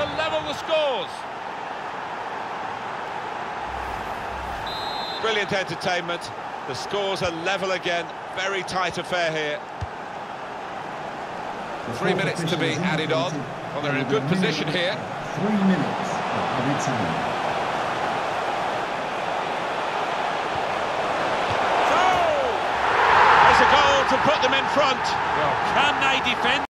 to level the scores. Brilliant entertainment. The scores are level again. Very tight affair here. Three minutes to be added on. Well, they're in a good position here. Three minutes of added time. There's a to put them in front. Well, can they defend?